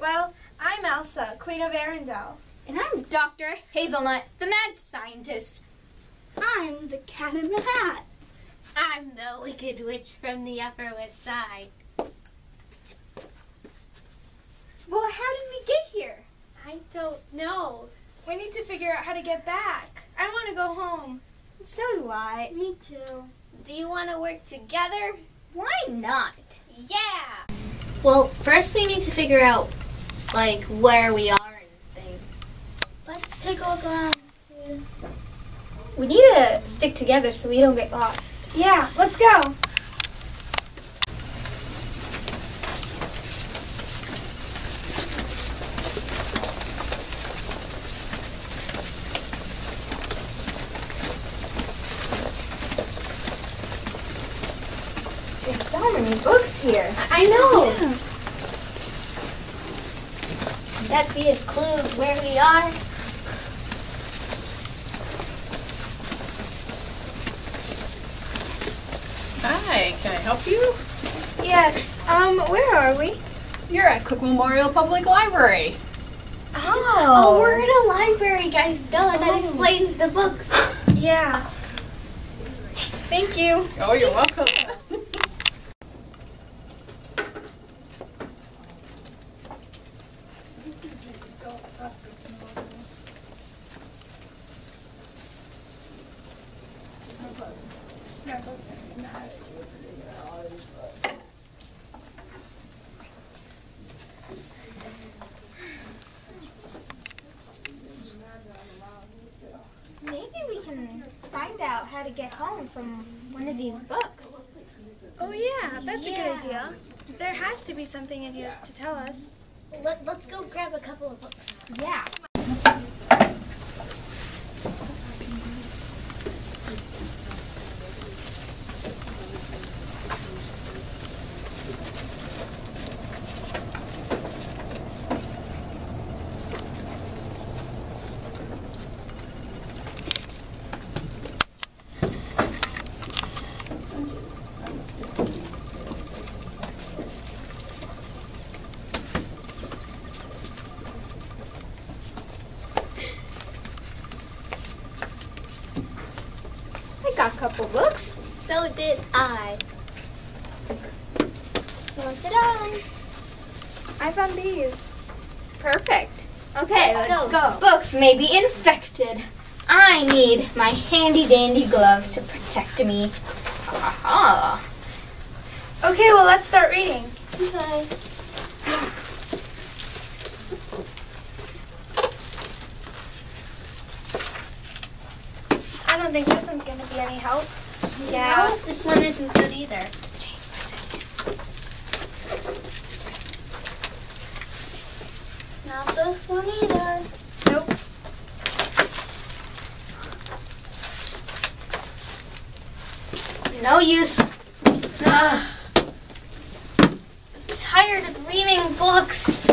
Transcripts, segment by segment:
Well, I'm Elsa, Queen of Arendelle. And I'm Dr. Hazelnut, the mad scientist. I'm the Cat in the Hat. I'm the Wicked Witch from the Upper West Side. Well, how did we get here? I don't know. We need to figure out how to get back. I want to go home. So do I. Me too. Do you want to work together? Why not? Yeah. Well, first we need to figure out, like, where we are and things. Let's take a look around. We need to stick together so we don't get lost. Yeah, let's go. There's so many books here. I know. Could that be a clue of where we are? Hi, can I help you? Yes. Um, where are we? You're at Cook Memorial Public Library. Oh, Oh, we're in a library, guys. Duh, that explains the books. Yeah. Thank you. Oh, you're welcome. Maybe we can find out how to get home from one of these books. Oh yeah, that's a good idea. There has to be something in here to tell us. Let, let's go grab a couple of books. Yeah. I got a couple books. So did I. So did I. I found these. Perfect. Okay, Let's let's, go. go. Books may be infected. I need my handy dandy gloves to protect me. Aha. Okay, well let's start reading. Okay. I don't think this one's gonna be any help. No, this one isn't good either. Not this one either. Nope. No use. I'm tired of reading books.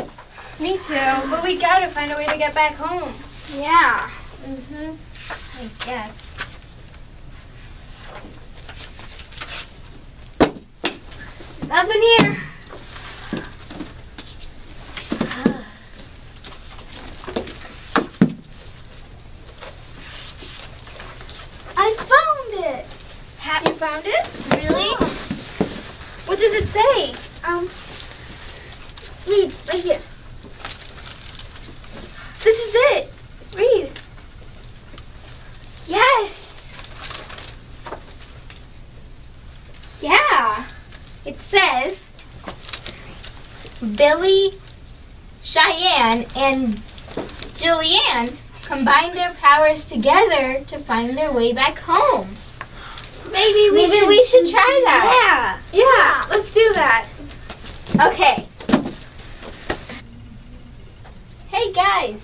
Me too, but we gotta find a way to get back home. Yeah. Mm-hmm. I guess. Nothing here. I found it! Have you found it? Really? What does it say? Um. Read right here. This is it. Read. Yes! Yeah. It says Billy, Cheyenne, and Julianne combined their powers together to find their way back home. Maybe we Maybe should. we should try that. Yeah, Yeah, let's do that. Okay. Hey guys,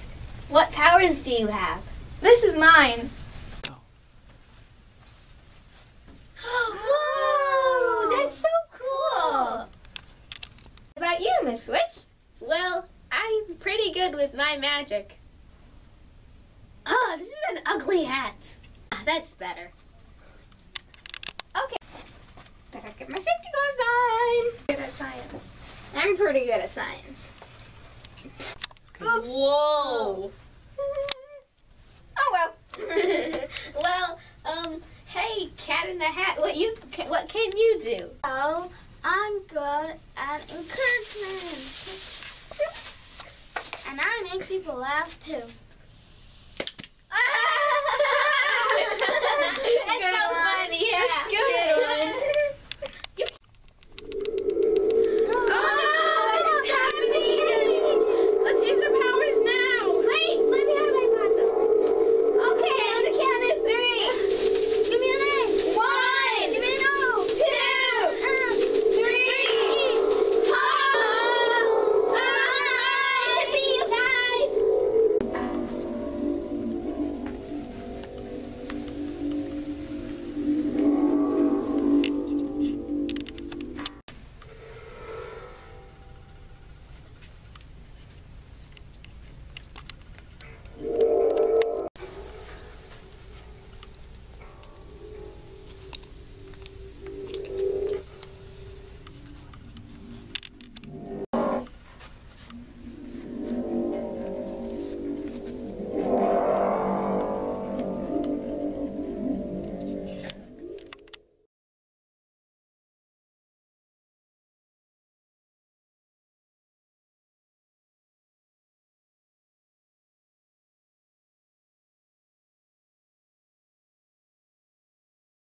what powers do you have? This is mine. Whoa, that's so cool. What about you, Miss Switch? Well, I'm pretty good with my magic. Oh, this is an ugly hat. Ah, That's better. Okay. Better get my safety gloves on. Good at science. I'm pretty good at science. Oops. Whoa. Oh well. well, um, hey, cat in the hat, what you, what can you do? Oh, I'm good at encouragement. And I make people laugh too.